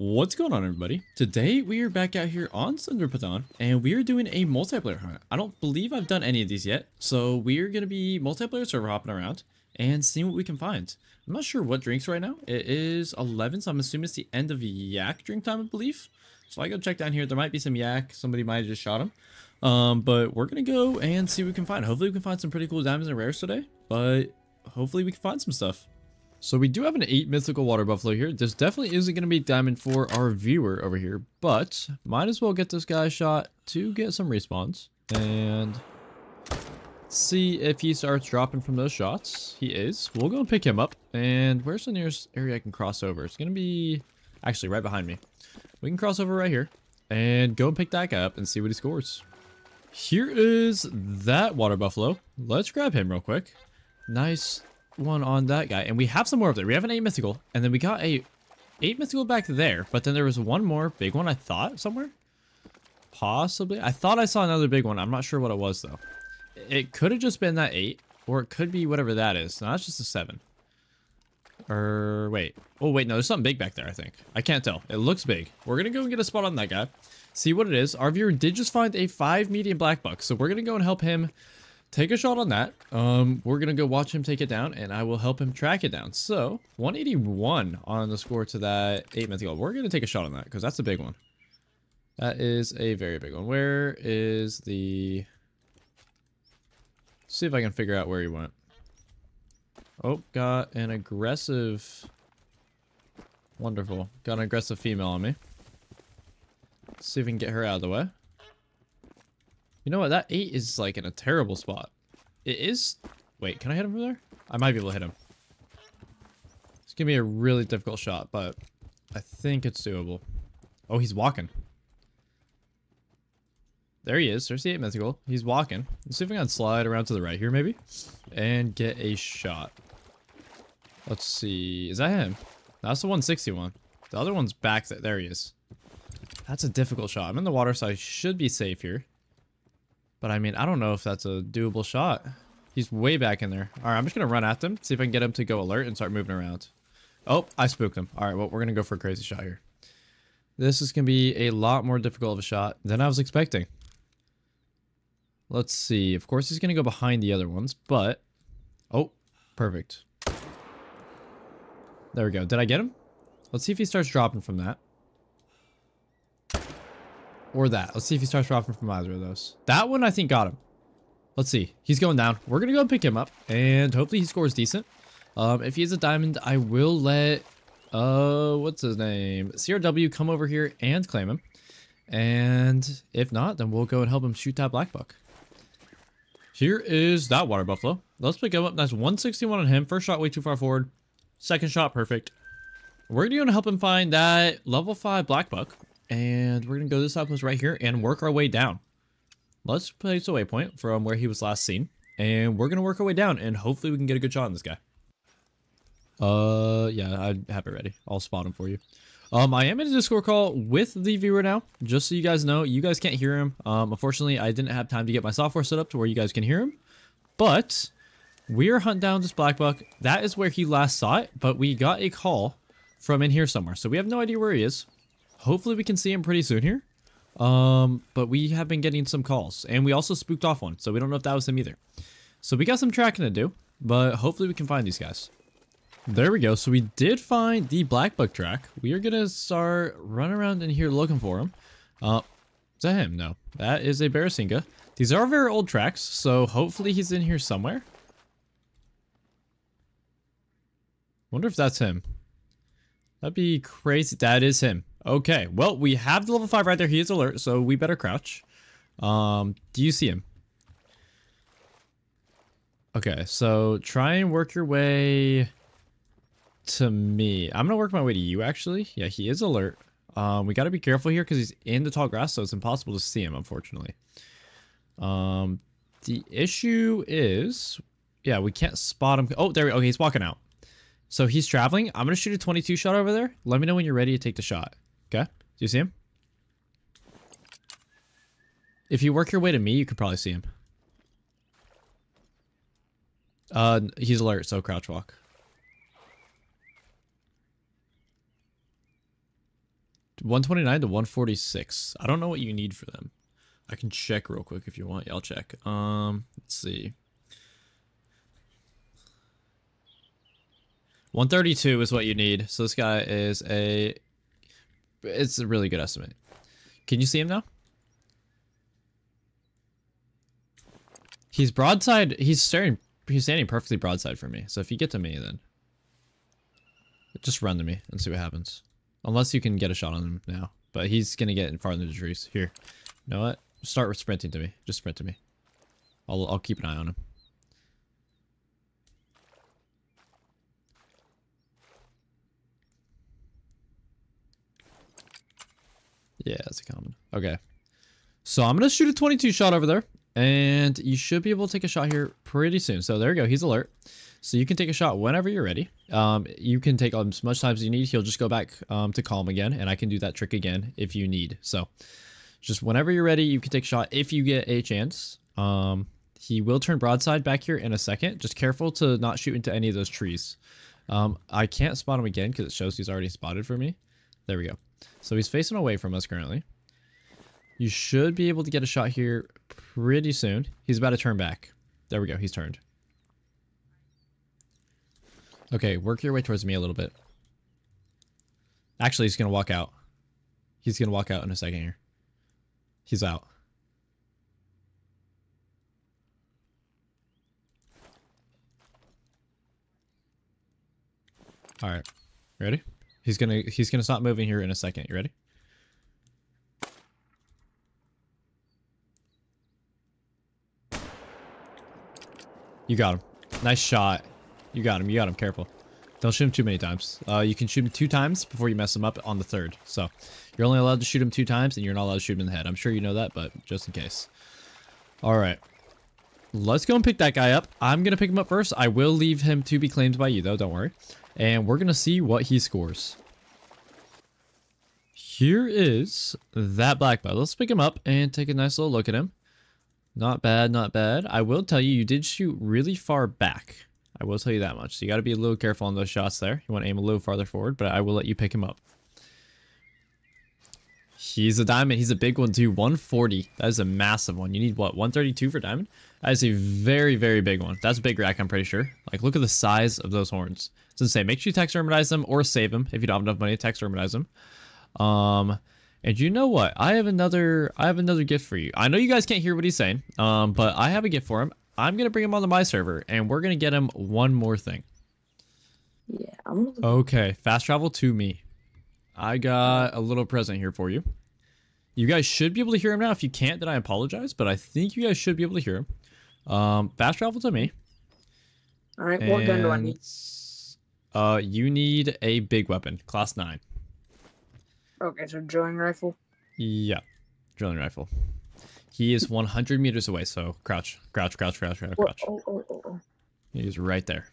What's going on everybody? Today we are back out here on Sundarpatan and we are doing a multiplayer hunt. I don't believe I've done any of these yet, so we are going to be multiplayer server hopping around and seeing what we can find. I'm not sure what drinks right now. It is 11, so I'm assuming it's the end of yak drink time, I believe. So I go check down here. There might be some yak. Somebody might have just shot him. Um, but we're going to go and see what we can find. Hopefully we can find some pretty cool diamonds and rares today, but hopefully we can find some stuff. So we do have an 8 mythical water buffalo here. This definitely isn't going to be diamond for our viewer over here, but might as well get this guy shot to get some respawns. And see if he starts dropping from those shots. He is. We'll go and pick him up. And where's the nearest area I can cross over? It's going to be actually right behind me. We can cross over right here and go and pick that guy up and see what he scores. Here is that water buffalo. Let's grab him real quick. Nice one on that guy. And we have some more up there. We have an 8 mythical. And then we got a 8 mythical back there. But then there was one more big one, I thought, somewhere. Possibly. I thought I saw another big one. I'm not sure what it was, though. It could have just been that 8. Or it could be whatever that is. No, that's just a 7. Or, wait. Oh, wait, no, there's something big back there, I think. I can't tell. It looks big. We're going to go and get a spot on that guy. See what it is. Our viewer did just find a 5 medium black buck. So we're going to go and help him take a shot on that. Um, we're going to go watch him take it down, and I will help him track it down. So, 181 on the score to that 8 mythical. We're going to take a shot on that, because that's a big one. That is a very big one. Where is the... Let's see if I can figure out where he went. Oh, got an aggressive... Wonderful. Got an aggressive female on me. Let's see if we can get her out of the way. You know what? That 8 is like in a terrible spot. It is... Wait, can I hit him from there? I might be able to hit him. It's to be a really difficult shot, but I think it's doable. Oh, he's walking. There he is. There's the 8 mythical. He's walking. Let's see if we can slide around to the right here, maybe. And get a shot. Let's see. Is that him? That's the 161. The other one's back there. There he is. That's a difficult shot. I'm in the water, so I should be safe here. But I mean, I don't know if that's a doable shot. He's way back in there. All right, I'm just going to run at them, see if I can get him to go alert and start moving around. Oh, I spooked him. All right, well, we're going to go for a crazy shot here. This is going to be a lot more difficult of a shot than I was expecting. Let's see. Of course, he's going to go behind the other ones, but... Oh, perfect. There we go. Did I get him? Let's see if he starts dropping from that. Or that. Let's see if he starts dropping from either of those. That one, I think, got him. Let's see. He's going down. We're going to go pick him up. And hopefully he scores decent. Um, if he is a diamond, I will let... Uh, what's his name? CRW come over here and claim him. And if not, then we'll go and help him shoot that black buck. Here is that water buffalo. Let's pick him up. That's 161 on him. First shot way too far forward. Second shot, perfect. We're going to help him find that level 5 black buck. And we're going to go this outpost right here and work our way down. Let's place a waypoint from where he was last seen. And we're going to work our way down and hopefully we can get a good shot on this guy. Uh, yeah, I have it ready. I'll spot him for you. Um, I am in a Discord call with the viewer now, just so you guys know. You guys can't hear him. Um, unfortunately, I didn't have time to get my software set up to where you guys can hear him. But we are hunting down this black buck. That is where he last saw it, but we got a call from in here somewhere. So we have no idea where he is. Hopefully we can see him pretty soon here. Um, but we have been getting some calls. And we also spooked off one, so we don't know if that was him either. So we got some tracking to do, but hopefully we can find these guys. There we go. So we did find the black buck track. We are going to start running around in here looking for him. Uh, is that him? No. That is a Barasingha. These are very old tracks, so hopefully he's in here somewhere. Wonder if that's him. That'd be crazy. That is him. Okay, well, we have the level 5 right there. He is alert, so we better crouch. Um, do you see him? Okay, so try and work your way to me. I'm going to work my way to you, actually. Yeah, he is alert. Um, we got to be careful here because he's in the tall grass, so it's impossible to see him, unfortunately. Um, the issue is... Yeah, we can't spot him. Oh, there we go. Okay, he's walking out. So he's traveling. I'm going to shoot a 22 shot over there. Let me know when you're ready to take the shot. Okay. Do you see him? If you work your way to me, you could probably see him. Uh, he's alert, so crouch walk. 129 to 146. I don't know what you need for them. I can check real quick if you want. Yeah, I'll check. Um, let's see. 132 is what you need. So this guy is a it's a really good estimate. Can you see him now? He's broadside. He's staring. He's standing perfectly broadside for me. So if you get to me, then just run to me and see what happens. Unless you can get a shot on him now. But he's gonna get in far into the trees. Here. You know what? Start with sprinting to me. Just sprint to me. I'll I'll keep an eye on him. Yeah, it's a common. Okay. So I'm going to shoot a 22 shot over there. And you should be able to take a shot here pretty soon. So there you go. He's alert. So you can take a shot whenever you're ready. Um, you can take as much time as you need. He'll just go back um, to calm again. And I can do that trick again if you need. So just whenever you're ready, you can take a shot if you get a chance. Um, he will turn broadside back here in a second. Just careful to not shoot into any of those trees. Um, I can't spot him again because it shows he's already spotted for me. There we go. So he's facing away from us currently. You should be able to get a shot here pretty soon. He's about to turn back. There we go. He's turned. Okay, work your way towards me a little bit. Actually, he's going to walk out. He's going to walk out in a second here. He's out. All right. Ready? He's gonna he's gonna stop moving here in a second. You ready? You got him. Nice shot. You got him. You got him. Careful. Don't shoot him too many times. Uh, you can shoot him two times before you mess him up on the third. So you're only allowed to shoot him two times, and you're not allowed to shoot him in the head. I'm sure you know that, but just in case. All right. Let's go and pick that guy up. I'm going to pick him up first. I will leave him to be claimed by you, though. Don't worry. And we're going to see what he scores. Here is that black buck. Let's pick him up and take a nice little look at him. Not bad, not bad. I will tell you, you did shoot really far back. I will tell you that much. So you got to be a little careful on those shots there. You want to aim a little farther forward, but I will let you pick him up. He's a diamond. He's a big one too. 140. That is a massive one. You need what? 132 for diamond? That is a very, very big one. That's a big rack, I'm pretty sure. Like, look at the size of those horns. It's insane. Make sure you text taxidermize them or save them if you don't have enough money to text taxidermize them. Um, and you know what? I have another I have another gift for you. I know you guys can't hear what he's saying, um, but I have a gift for him. I'm gonna bring him onto my server, and we're gonna get him one more thing. Yeah, I'm. Okay, fast travel to me. I got a little present here for you. You guys should be able to hear him now. If you can't, then I apologize, but I think you guys should be able to hear him. Um, fast travel to me. All right, what gun do I need? Uh, you need a big weapon, class nine. Okay, so drilling rifle. Yeah, drilling rifle. He is 100 meters away, so crouch, crouch, crouch, crouch, crouch, crouch. Oh, oh, oh, oh. He's right there.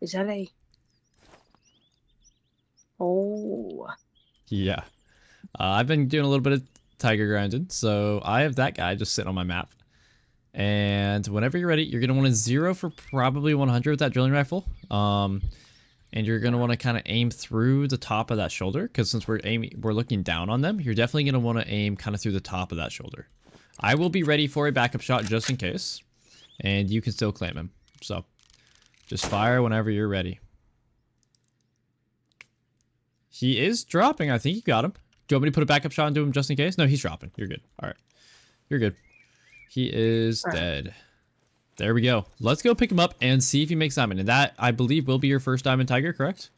Is that a? Oh. Yeah. Uh, I've been doing a little bit of tiger grinding, so I have that guy just sitting on my map. And whenever you're ready, you're going to want to zero for probably 100 with that drilling rifle. Um, and you're going to want to kind of aim through the top of that shoulder because since we're aiming we're looking down on them you're definitely going to want to aim kind of through the top of that shoulder i will be ready for a backup shot just in case and you can still claim him so just fire whenever you're ready he is dropping i think you got him do you want me to put a backup shot into him just in case no he's dropping you're good all right you're good he is dead there we go. Let's go pick him up and see if he makes diamond. And that, I believe, will be your first diamond tiger, correct?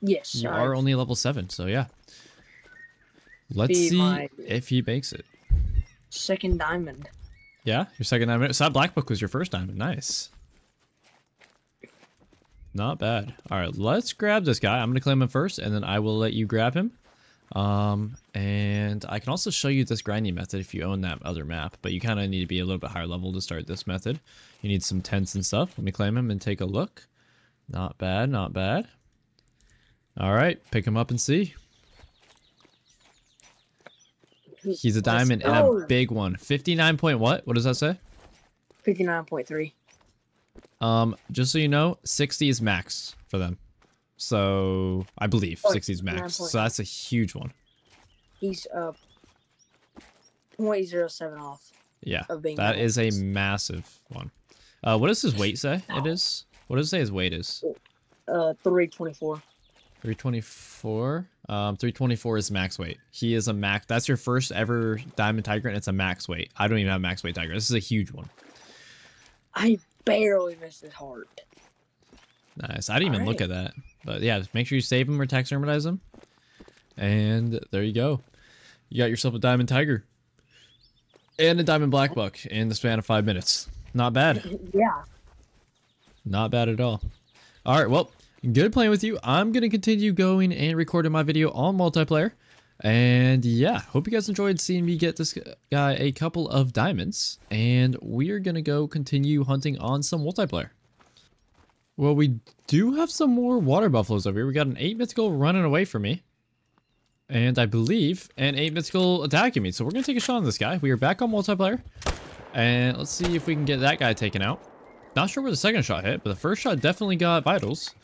Yes. You are only level 7, so yeah. Let's see if he makes it. Second diamond. Yeah, your second diamond. So that black buck was your first diamond. Nice. Not bad. All right, let's grab this guy. I'm going to claim him first, and then I will let you grab him. Um, and I can also show you this grinding method if you own that other map, but you kind of need to be a little bit higher level to start this method. You need some tents and stuff. Let me claim him and take a look. Not bad, not bad. All right, pick him up and see. He's a diamond and a big one. 59 point what? What does that say? 59.3. Um, just so you know, 60 is max for them. So I believe Or 60 is max. So that's a huge one. He's uh 0.07 off Yeah. of being. That is a massive one. Uh, what does his weight say it is? What does it say his weight is? uh 324. 324. Um, 324 is max weight. He is a max. That's your first ever diamond tiger, and it's a max weight. I don't even have max weight tiger. This is a huge one. I barely missed his heart. Nice. I didn't even look at that. But yeah, just make sure you save him or taxidermize him. And there you go. You got yourself a diamond tiger. And a diamond black buck in the span of five minutes. Not bad. yeah. Not bad at all. All right, well, good playing with you. I'm going to continue going and recording my video on multiplayer. And yeah, hope you guys enjoyed seeing me get this guy a couple of diamonds. And we're going to go continue hunting on some multiplayer. Well, we do have some more water buffaloes over here. We got an 8 mythical running away from me. And I believe an 8 mythical attacking me. So we're going to take a shot on this guy. We are back on multiplayer. And let's see if we can get that guy taken out. Not sure where the second shot hit, but the first shot definitely got vitals.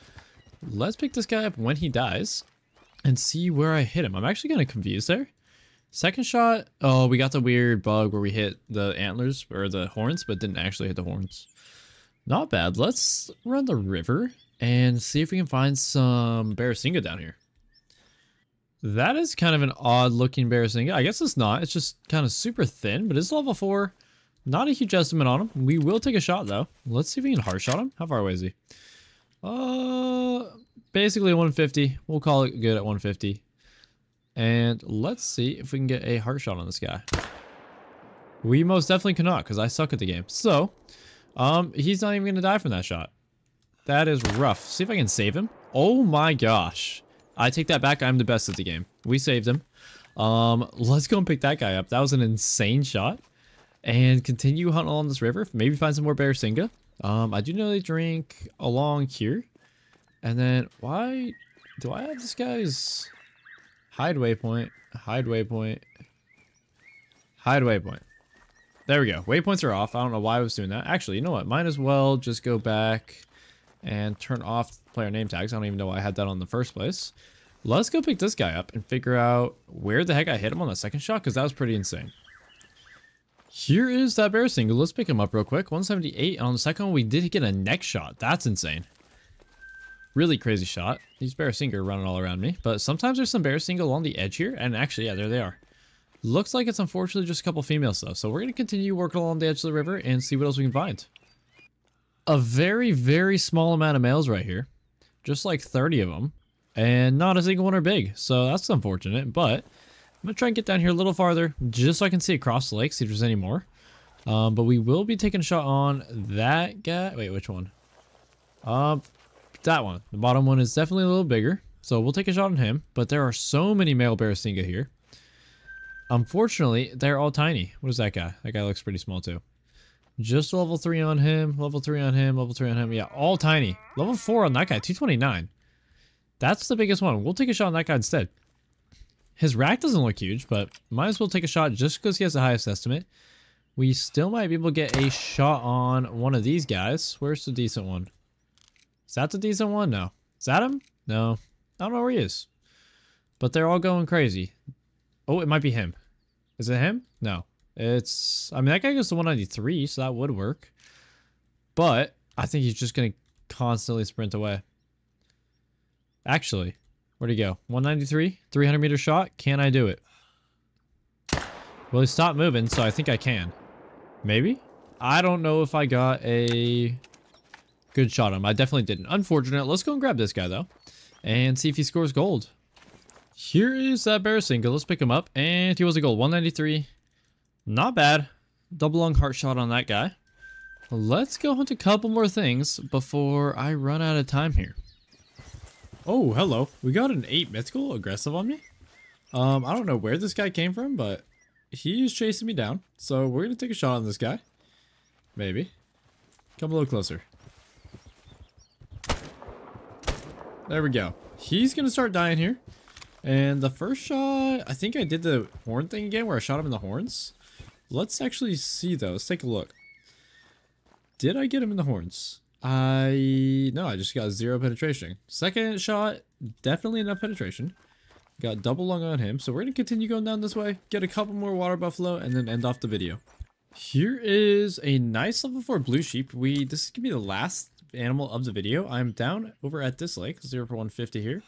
Let's pick this guy up when he dies and see where I hit him. I'm actually kind of confused there. Second shot, oh, we got the weird bug where we hit the antlers or the horns, but didn't actually hit the horns. Not bad. Let's run the river and see if we can find some Barasingha down here. That is kind of an odd looking Barasingha. I guess it's not. It's just kind of super thin, but it's level 4. Not a huge estimate on him. We will take a shot though. Let's see if we can hard shot him. How far away is he? Uh, basically 150. We'll call it good at 150. And let's see if we can get a heart shot on this guy. We most definitely cannot because I suck at the game. So, um, he's not even going to die from that shot. That is rough. See if I can save him. Oh my gosh. I take that back. I'm the best at the game. We saved him. Um, let's go and pick that guy up. That was an insane shot. And continue hunting along this river. Maybe find some more Barasingha. Um, I do know they drink along here. And then, why do I have this guy's hide waypoint? Hide waypoint. Hide waypoint. There we go. Waypoints are off. I don't know why I was doing that. Actually, you know what? Might as well just go back and turn off player name tags. I don't even know why I had that on in the first place. Let's go pick this guy up and figure out where the heck I hit him on the second shot because that was pretty insane. Here is that Barasingha. Let's pick him up real quick. 178. And on the second one, we did get a neck shot. That's insane. Really crazy shot. These Barasingha running all around me. But sometimes there's some Barasingha along the edge here. And actually, yeah, there they are. Looks like it's unfortunately just a couple females though. So we're going to continue working along the edge of the river and see what else we can find. A very, very small amount of males right here. Just like 30 of them. And not a single one are big. So that's unfortunate. But I'm going to try and get down here a little farther just so I can see across the lake, see if there's any more. Um, but we will be taking a shot on that guy. Wait, which one? Um, that one. The bottom one is definitely a little bigger. So we'll take a shot on him. But there are so many male Barasingha here. Unfortunately, they're all tiny. What is that guy? That guy looks pretty small too. Just level 3 on him, level 3 on him, level 3 on him. Yeah, all tiny. Level 4 on that guy, 229. That's the biggest one. We'll take a shot on that guy instead. His rack doesn't look huge, but might as well take a shot just because he has the highest estimate. We still might be able to get a shot on one of these guys. Where's the decent one? Is that the decent one? No. Is that him? No. I don't know where he is. But they're all going crazy. Oh, it might be him. Is it him? No. It's... I mean, that guy goes to 193, so that would work. But I think he's just going to constantly sprint away. Actually, where'd he go? 193? 300 meter shot? Can I do it? Well, he stopped moving, so I think I can. Maybe? I don't know if I got a good shot him. I definitely didn't. Unfortunate. Let's go and grab this guy, though. And see if he scores gold. Here is that Barasingha. Let's pick him up. And he was a gold. 193. Not bad. Double lung heart shot on that guy. Let's go hunt a couple more things before I run out of time here. Oh, hello. We got an 8 mythical aggressive on me. Um, I don't know where this guy came from, but he is chasing me down. So we're going to take a shot on this guy. Maybe. Come a little closer. There we go. He's going to start dying here. And the first shot, I think I did the horn thing again where I shot him in the horns. Let's actually see though. Let's take a look. Did I get him in the horns? I no, I just got zero penetration. Second shot, definitely enough penetration. Got double lung on him, so we're gonna continue going down this way, get a couple more water buffalo, and then end off the video. Here is a nice level 4 blue sheep. We This is gonna be the last animal of the video. I'm down over at this lake, 0 for 150 here.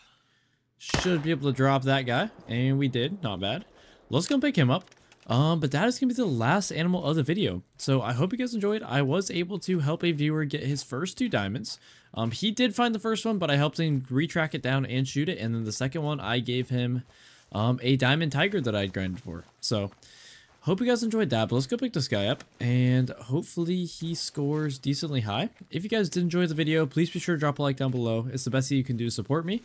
Should be able to drop that guy, and we did, not bad. Let's go pick him up. Um, but that is going to be the last animal of the video. So I hope you guys enjoyed. I was able to help a viewer get his first two diamonds. Um, he did find the first one, but I helped him retrack it down and shoot it. And then the second one, I gave him um, a diamond tiger that I grinded for. So hope you guys enjoyed that. But let's go pick this guy up. And hopefully he scores decently high. If you guys did enjoy the video, please be sure to drop a like down below. It's the best thing you can do to support me.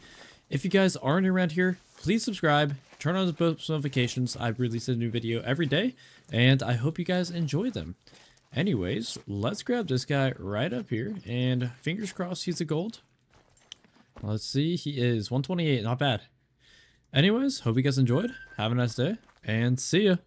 If you guys aren't around here, please subscribe, turn on the post notifications. I release a new video every day, and I hope you guys enjoy them. Anyways, let's grab this guy right up here, and fingers crossed he's a gold. Let's see, he is 128, not bad. Anyways, hope you guys enjoyed. Have a nice day, and see ya.